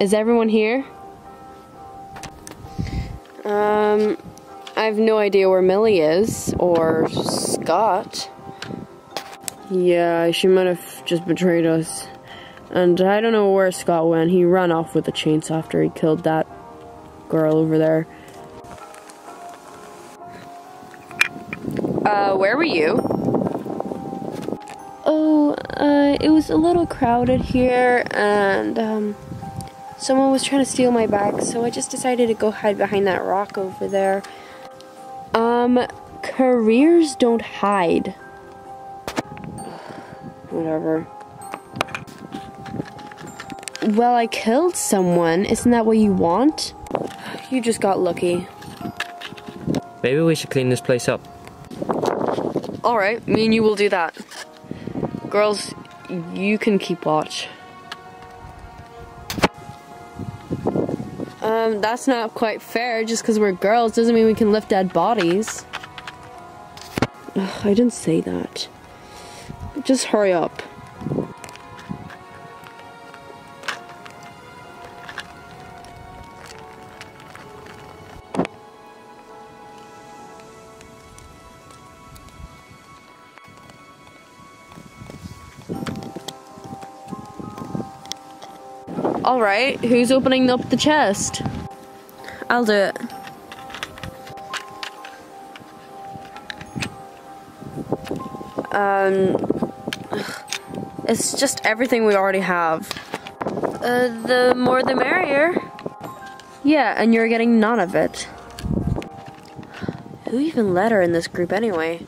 Is everyone here? Um, I have no idea where Millie is or Scott. Yeah, she might have just betrayed us. And I don't know where Scott went. He ran off with the chainsaw after he killed that girl over there. Uh, where were you? Oh, uh, it was a little crowded here, and, um, someone was trying to steal my bag, so I just decided to go hide behind that rock over there. Um, careers don't hide. Whatever. Well, I killed someone. Isn't that what you want? You just got lucky. Maybe we should clean this place up. Alright, me and you will do that. Girls, you can keep watch. Um, that's not quite fair. Just because we're girls doesn't mean we can lift dead bodies. Ugh, I didn't say that. Just hurry up. Alright, who's opening up the chest? I'll do it. Um, it's just everything we already have. Uh, the more the merrier. Yeah, and you're getting none of it. Who even let her in this group anyway?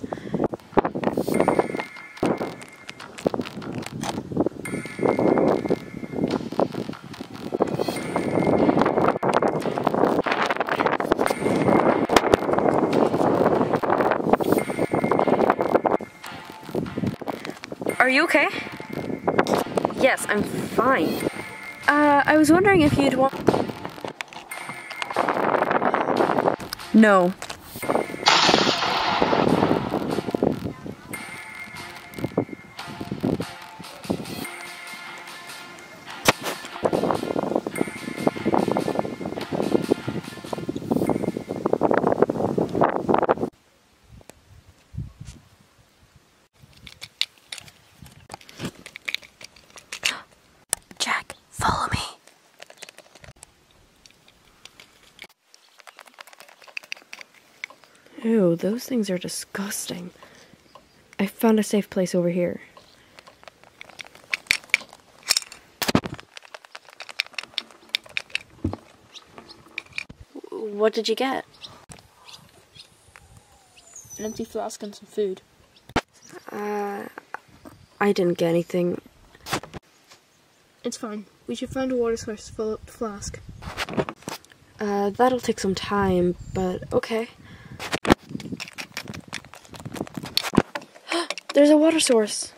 Are you okay? Yes, I'm fine. Uh, I was wondering if you'd want. No. Those things are disgusting. I found a safe place over here. What did you get? An empty flask and some food. Uh, I didn't get anything. It's fine. We should find a water source to fill up the flask. Uh, that'll take some time, but okay. There's a water source.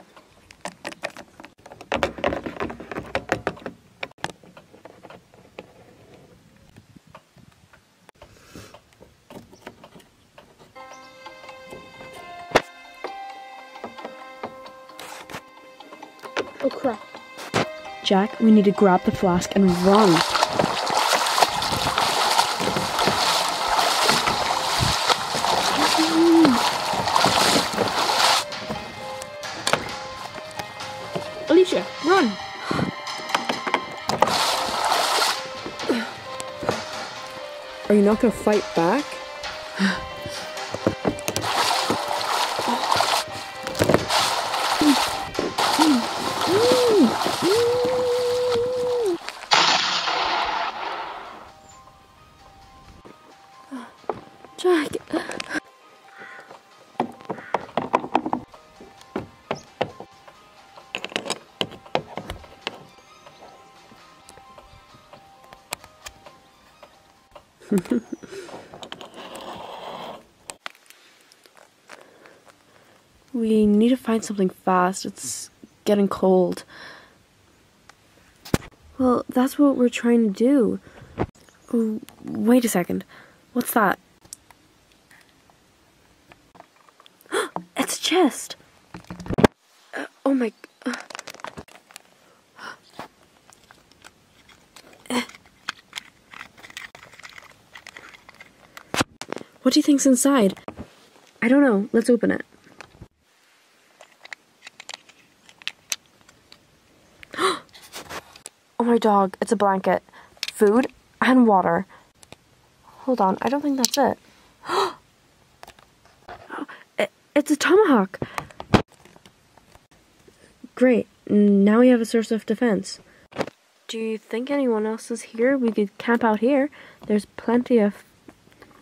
Oh crap. Jack, we need to grab the flask and run. Not gonna fight back? we need to find something fast. It's getting cold. Well, that's what we're trying to do. Oh, wait a second. What's that? it's a chest. Uh, oh my. Uh. What do you think's inside? I don't know. Let's open it. oh, my dog. It's a blanket. Food and water. Hold on. I don't think that's it. it it's a tomahawk. Great. Now we have a source of defense. Do you think anyone else is here? We could camp out here. There's plenty of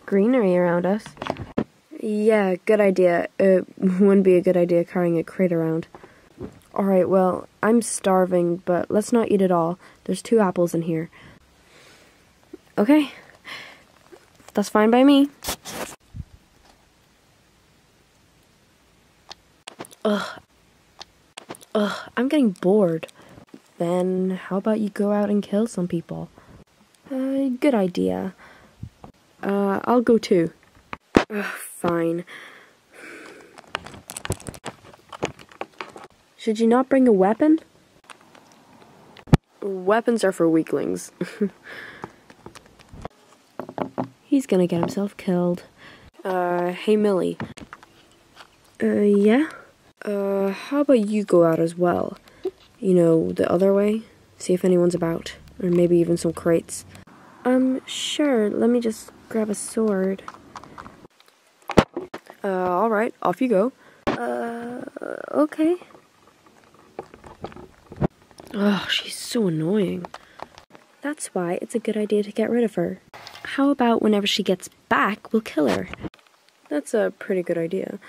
greenery around us. Yeah, good idea. It wouldn't be a good idea carrying a crate around. Alright, well, I'm starving, but let's not eat it all. There's two apples in here. Okay. That's fine by me. Ugh. Ugh, I'm getting bored. Then how about you go out and kill some people? Uh, good idea. Uh, I'll go too. Ugh, fine. Should you not bring a weapon? Weapons are for weaklings. He's gonna get himself killed. Uh, hey Millie. Uh, yeah? Uh, how about you go out as well? You know, the other way? See if anyone's about. Or maybe even some crates. Um, sure, let me just grab a sword. Uh, alright, off you go. Uh, okay. Oh, she's so annoying. That's why it's a good idea to get rid of her. How about whenever she gets back, we'll kill her? That's a pretty good idea.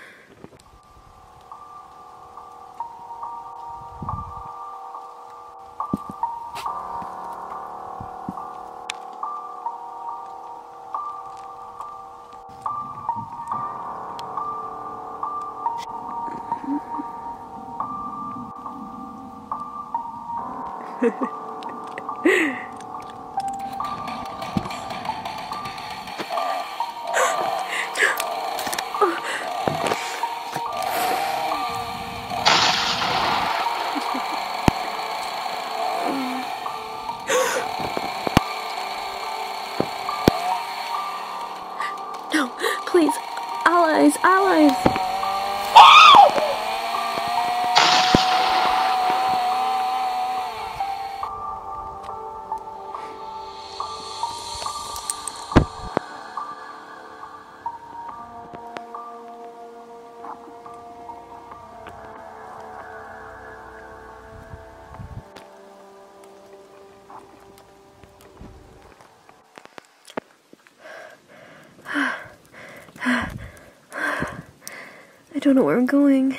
Don't know where I'm going.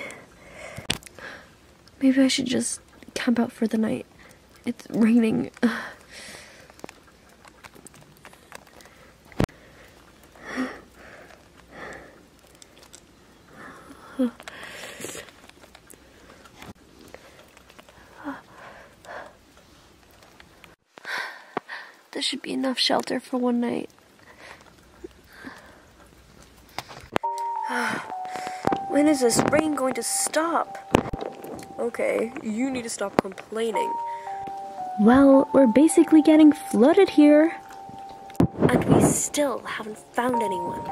Maybe I should just camp out for the night. It's raining. This should be enough shelter for one night. When is this rain going to stop? Okay, you need to stop complaining. Well, we're basically getting flooded here. And we still haven't found anyone.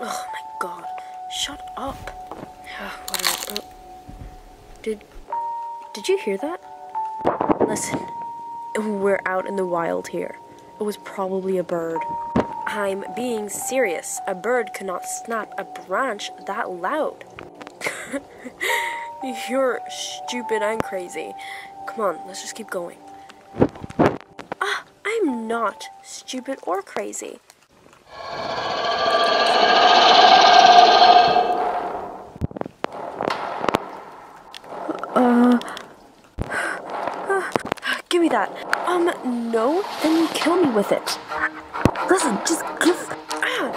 Oh my god. Shut up. Oh. Did Did you hear that? Listen. We're out in the wild here. It was probably a bird. I'm being serious. A bird cannot snap a branch that loud. You're stupid and crazy. Come on, let's just keep going. Ah, I'm not stupid or crazy. Uh, give me that. Um, no, then you kill me with it. Listen, just give. Ow.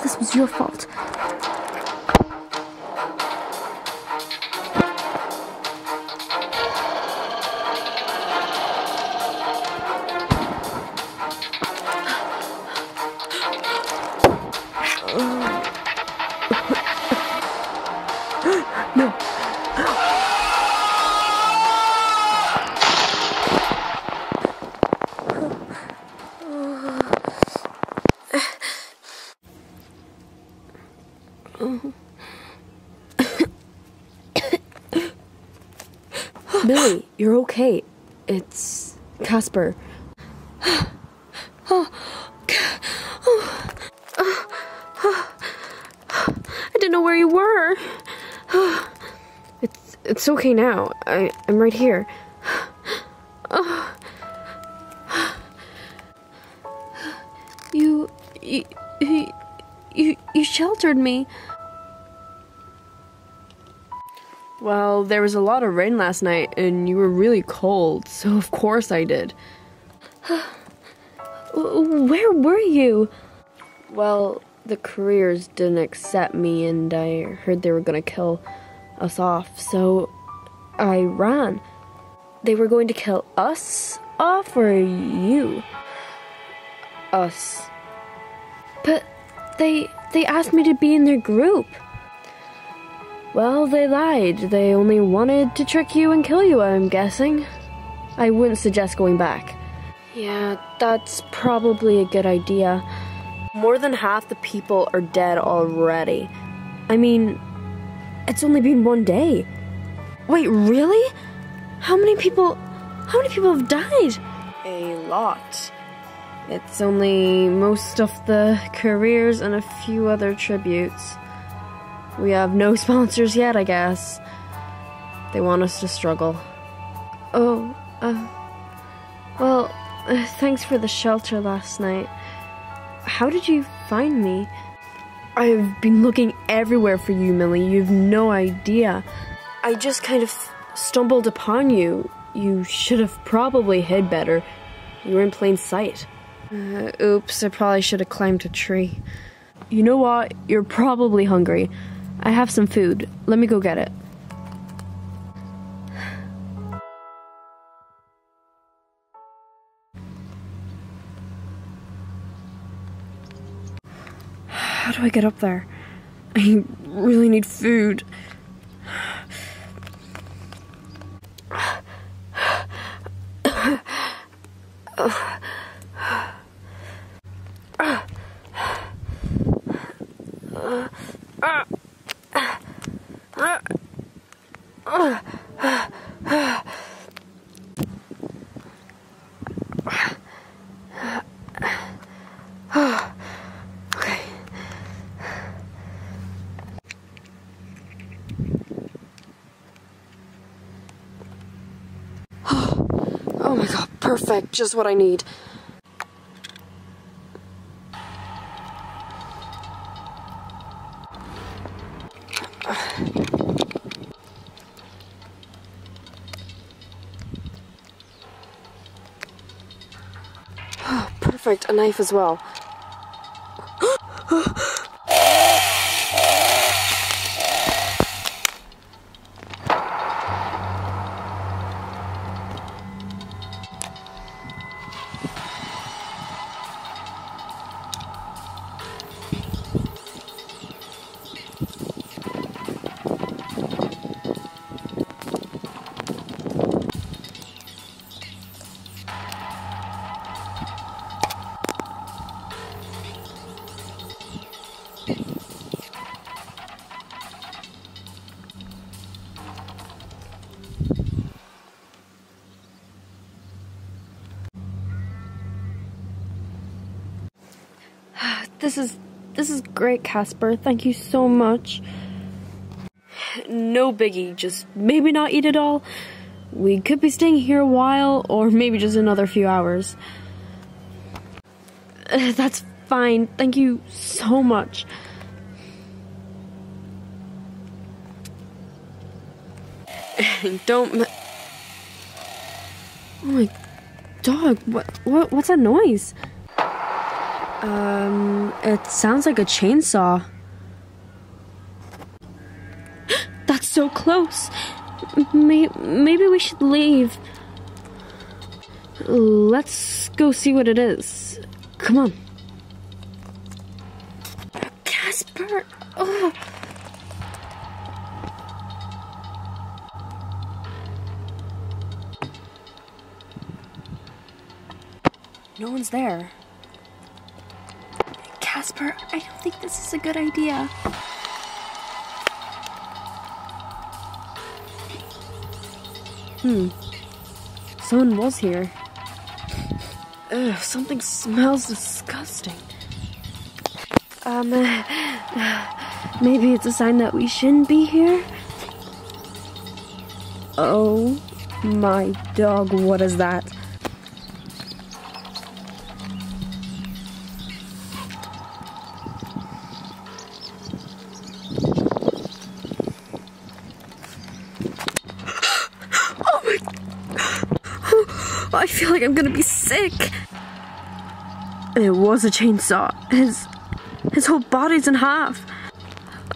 This was your fault. Okay. It's Casper. I didn't know where you were. It's it's okay now. I I'm right here. You you you, you sheltered me. Well, there was a lot of rain last night and you were really cold, so of course I did. Where were you? Well, the careers didn't accept me and I heard they were gonna kill us off, so I ran. They were going to kill us off or you? Us. But they they asked me to be in their group. Well, they lied. They only wanted to trick you and kill you, I'm guessing. I wouldn't suggest going back. Yeah, that's probably a good idea. More than half the people are dead already. I mean, it's only been one day. Wait, really? How many people how many people have died? A lot. It's only most of the careers and a few other tributes. We have no sponsors yet, I guess. They want us to struggle. Oh, uh. Well, uh, thanks for the shelter last night. How did you find me? I've been looking everywhere for you, Millie. You've no idea. I just kind of stumbled upon you. You should have probably hid better. You were in plain sight. Uh, oops, I probably should have climbed a tree. You know what? You're probably hungry. I have some food. Let me go get it. How do I get up there? I really need food. Ah. Okay. Oh, oh my god, perfect. Just what I need. Perfect, a knife as well. Great, Casper. Thank you so much. No biggie, just maybe not eat it all. We could be staying here a while, or maybe just another few hours. That's fine. Thank you so much. Don't. Oh my dog! What? What? What's that noise? Um, it sounds like a chainsaw. That's so close. May- maybe we should leave. Let's go see what it is. Come on. Casper! Oh. No one's there. Casper, I don't think this is a good idea. Hmm. Someone was here. Ugh, something smells disgusting. Um, maybe it's a sign that we shouldn't be here? Oh my dog, what is that? Feel like I'm gonna be sick. It was a chainsaw. His his whole body's in half.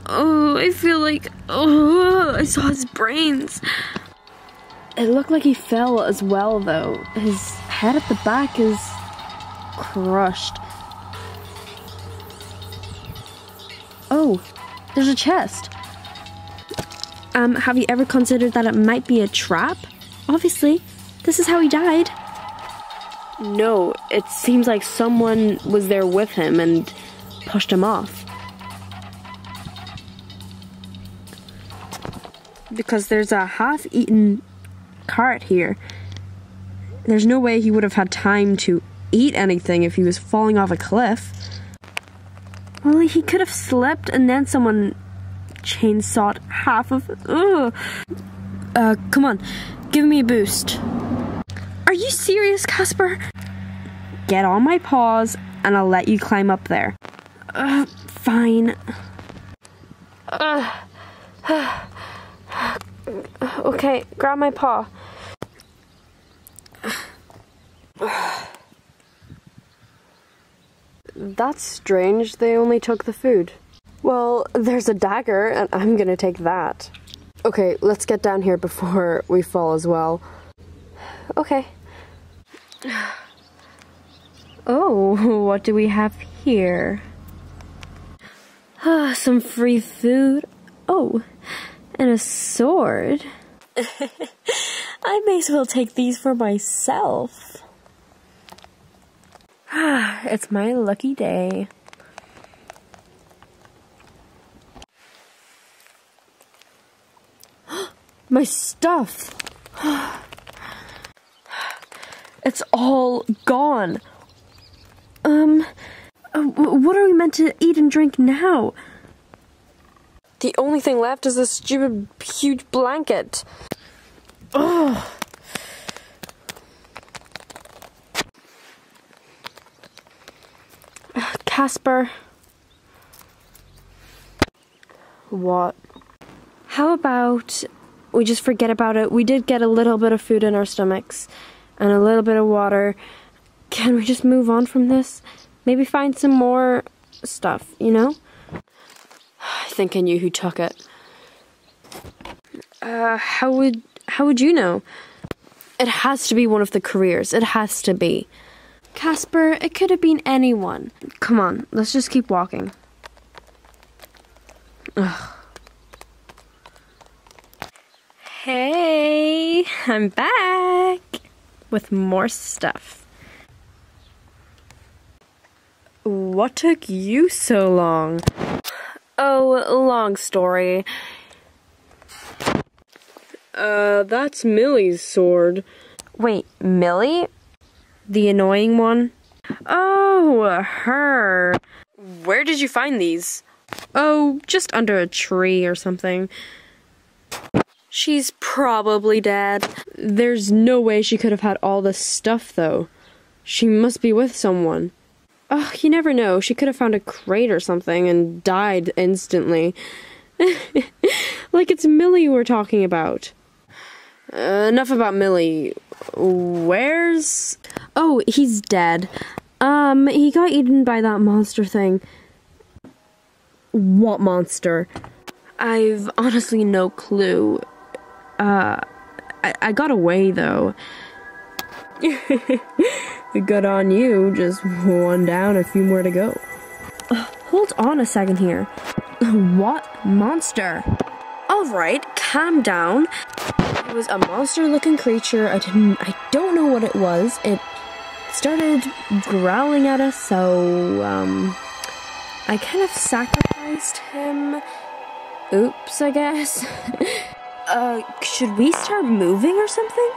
Oh, I feel like oh, I saw his brains. It looked like he fell as well though. His head at the back is crushed. Oh, there's a chest. Um, have you ever considered that it might be a trap? Obviously, this is how he died. No, it seems like someone was there with him and pushed him off. Because there's a half eaten cart here. There's no way he would have had time to eat anything if he was falling off a cliff. Well, he could have slept and then someone chainsawed half of. Ugh. Uh, come on, give me a boost. Are you serious, Casper? Get on my paws and I'll let you climb up there. Uh, fine. Uh, okay, grab my paw. That's strange. They only took the food. Well, there's a dagger, and I'm gonna take that. Okay, let's get down here before we fall as well. Okay. Oh, what do we have here? Ah, some free food. Oh, and a sword. I may as well take these for myself. Ah, it's my lucky day. my stuff. it's all gone. Um, uh, what are we meant to eat and drink now? The only thing left is this stupid huge blanket. Ugh. Casper. What? How about we just forget about it? We did get a little bit of food in our stomachs and a little bit of water. Can we just move on from this? Maybe find some more stuff, you know? I think I knew who took it. Uh, how would how would you know? It has to be one of the careers. It has to be. Casper, it could have been anyone. Come on, let's just keep walking. Ugh. Hey, I'm back with more stuff. What took you so long? Oh, long story. Uh, that's Millie's sword. Wait, Millie? The annoying one? Oh, her. Where did you find these? Oh, just under a tree or something. She's probably dead. There's no way she could have had all this stuff, though. She must be with someone. You never know. She could have found a crate or something and died instantly. like it's Millie we're talking about. Uh, enough about Millie. Where's. Oh, he's dead. Um, he got eaten by that monster thing. What monster? I've honestly no clue. Uh, I, I got away though. Good on you, just one down, a few more to go. Uh, hold on a second here. What monster? Alright, calm down. It was a monster looking creature. I didn't I don't know what it was. It started growling at us, so um I kind of sacrificed him. Oops, I guess. Uh, should we start moving or something?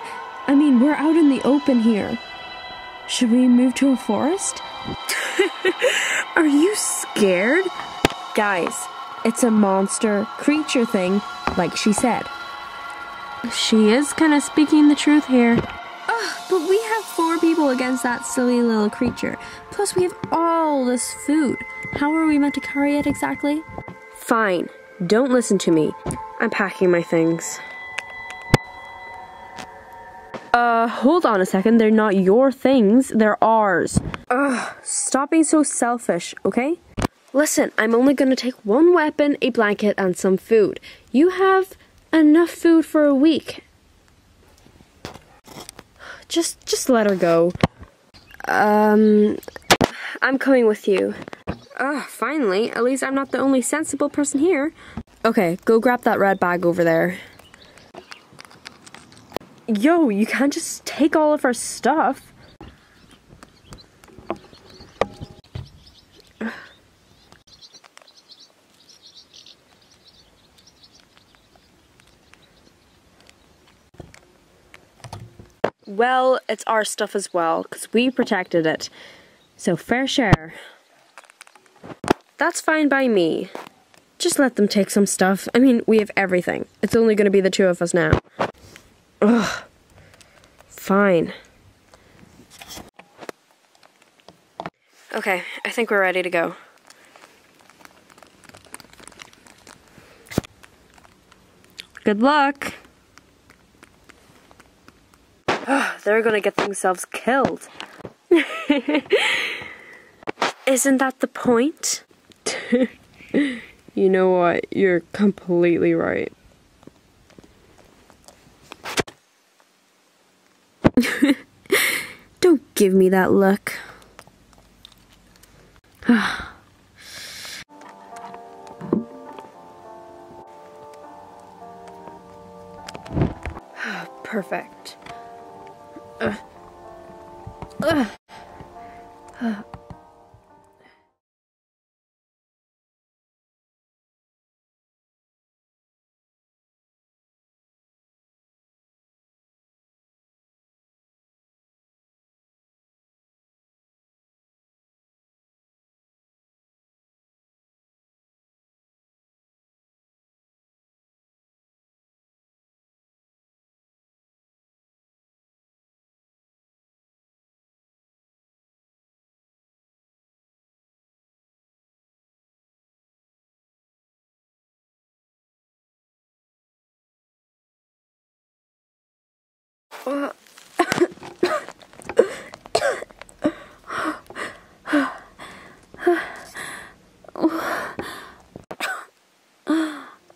I mean, we're out in the open here. Should we move to a forest? Are you scared? Guys, it's a monster creature thing, like she said. She is kind of speaking the truth here. Ugh, but we have four people against that silly little creature. Plus, we have all this food. How are we meant to carry it exactly? Fine. Don't listen to me. I'm packing my things. Uh, hold on a second. They're not your things, they're ours. Ugh, stop being so selfish, okay? Listen, I'm only gonna take one weapon, a blanket, and some food. You have enough food for a week. Just just let her go. Um I'm coming with you. Ah, finally. At least I'm not the only sensible person here. Okay, go grab that red bag over there. Yo, you can't just take all of our stuff. Well, it's our stuff as well, because we protected it. So fair share. That's fine by me. Just let them take some stuff. I mean, we have everything. It's only gonna be the two of us now. Ugh. Fine. Okay, I think we're ready to go. Good luck. They're gonna get themselves killed. Isn't that the point? you know what? You're completely right. Don't give me that look.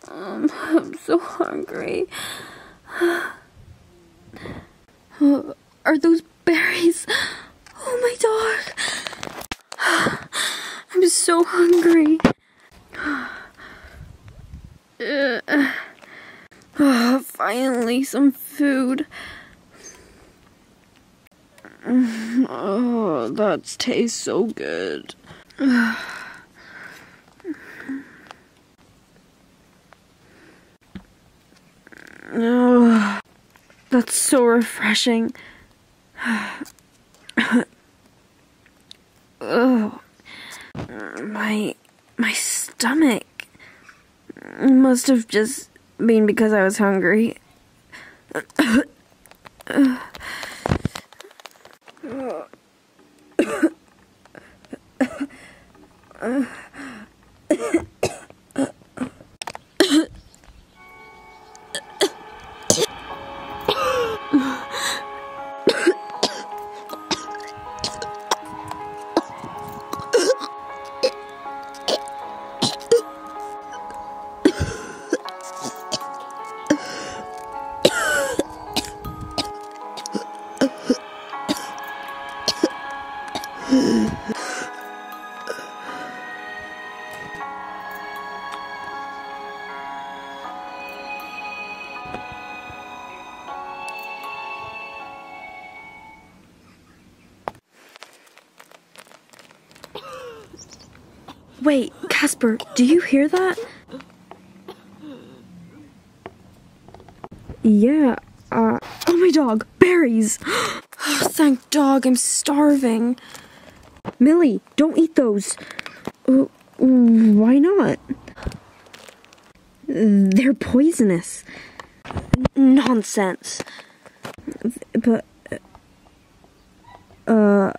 I'm so hungry. Are those berries? Oh my dog. I'm so hungry. Uh, finally, some food. That tastes so good. Oh, that's so refreshing. oh, my my stomach must have just been because I was hungry. Wait, Do you hear that? Yeah, uh, oh my dog, berries! Oh, thank dog, I'm starving. Millie, don't eat those. Uh, why not? They're poisonous. Nonsense. But, uh,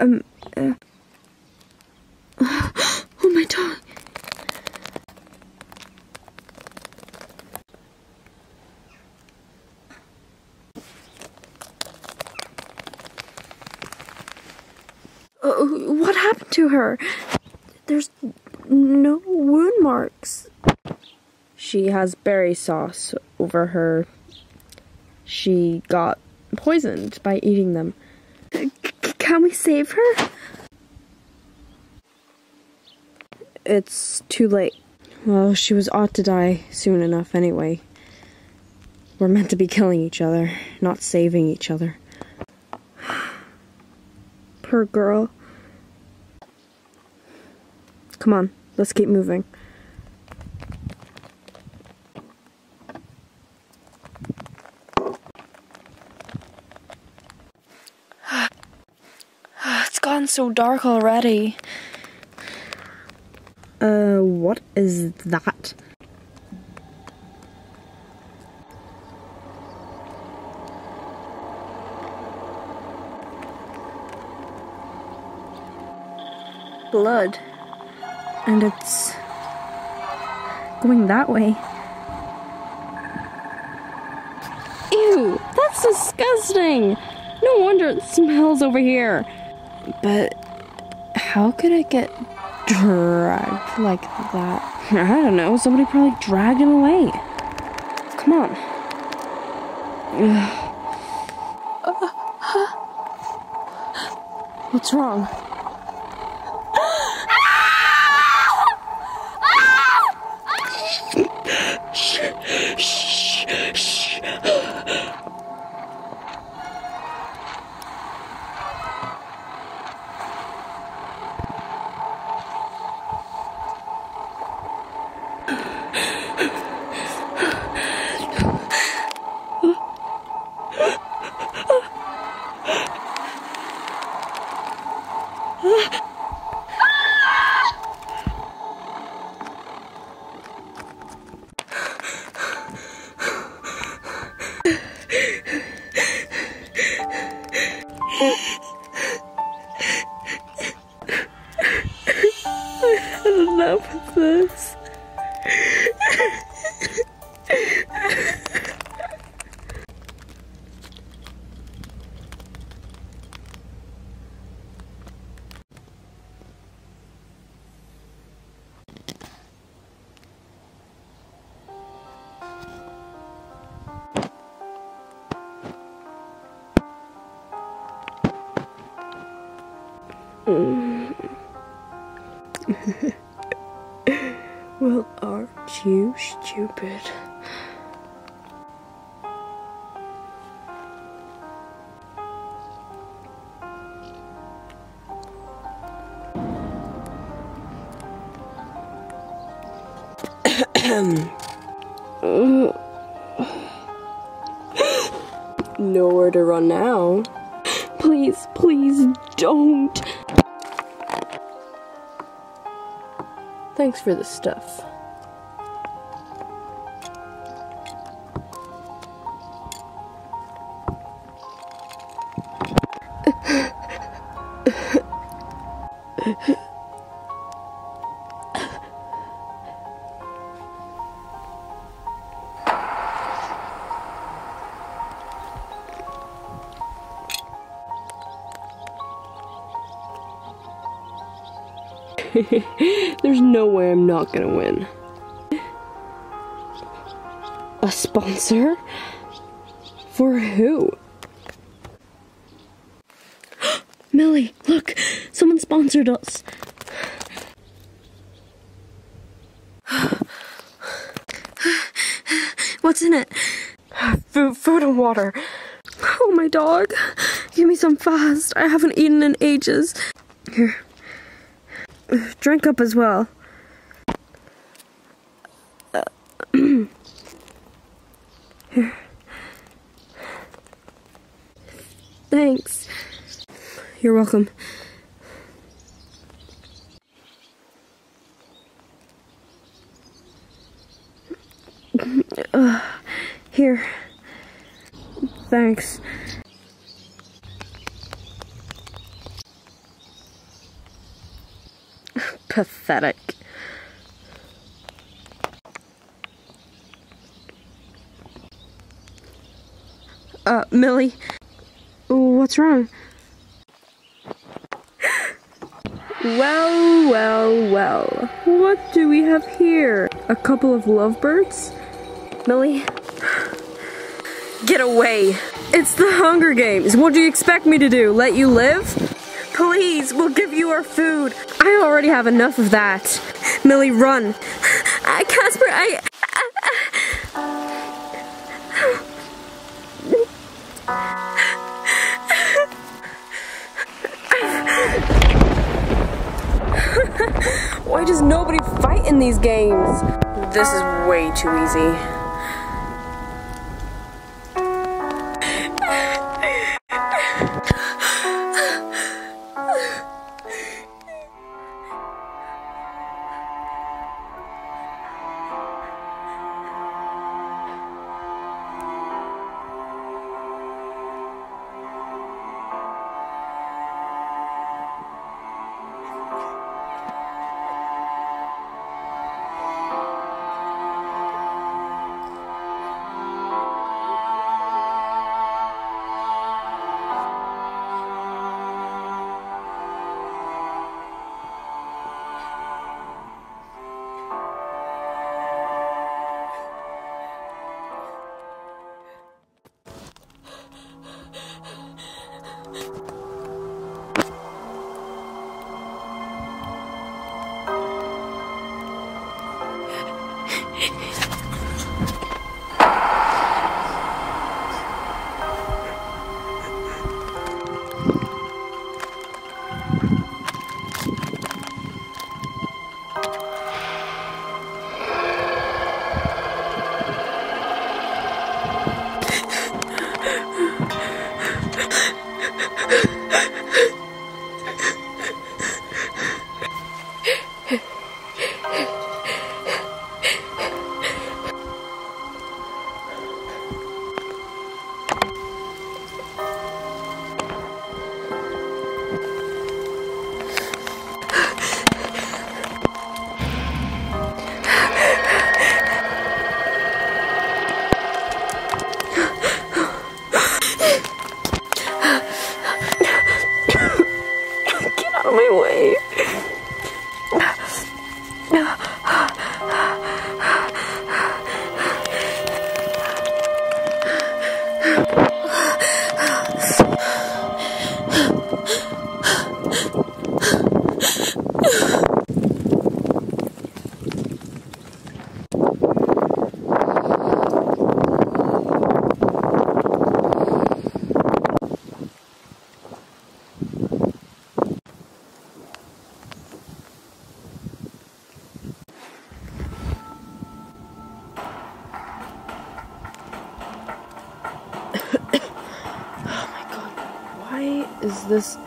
um, uh, oh my dog. Uh, what happened to her? There's no wound marks. She has berry sauce over her. She got poisoned by eating them. C- can we save her? It's too late. Well, she was ought to die soon enough anyway. We're meant to be killing each other, not saving each other. Poor girl. Come on, let's keep moving. It's gotten so dark already. Uh, what is that? Blood. And it's going that way. Ew, that's disgusting. No wonder it smells over here. But how could it get dragged like that? I don't know. Somebody probably dragged him away. Come on. Ugh. What's wrong? Thanks for the stuff. There's no way I'm not gonna win. A sponsor? For who? Millie, look! Someone sponsored us. What's in it? Food, food and water. Oh, my dog. Give me some fast. I haven't eaten in ages. Here. Drink up as well. Here. Thanks. You're welcome. Here. Thanks. Pathetic. Uh, Millie. What's wrong? Well, well, well. What do we have here? A couple of lovebirds? Millie? Get away! It's the Hunger Games! What do you expect me to do? Let you live? Please, we'll give you our food. I already have enough of that. Millie, run. I, Casper, I. Why does nobody fight in these games? This is way too easy.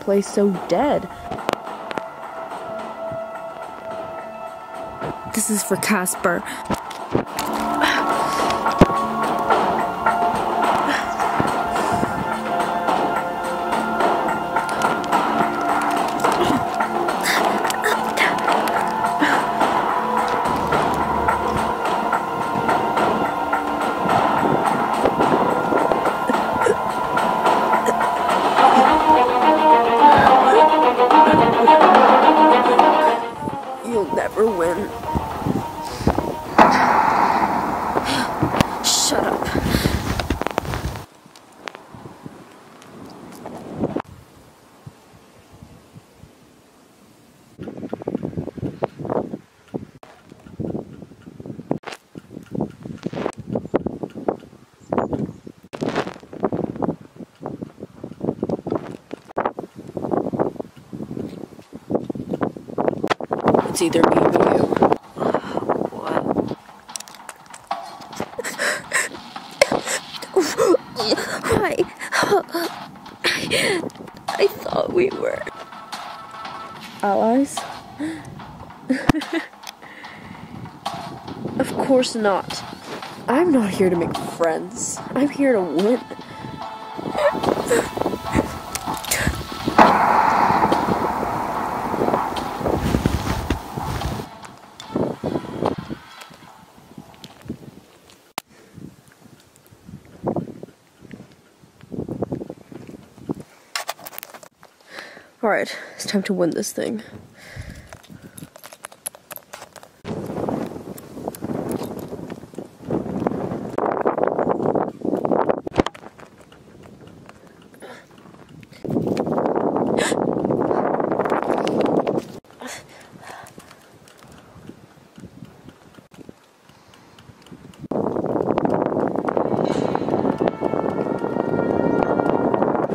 Place so dead? This is for Casper. it's either me or you. Why? I thought we were allies. of course not. I'm not here to make friends. I'm here to win. It's time to win this thing.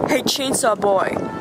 Hey, Chainsaw Boy.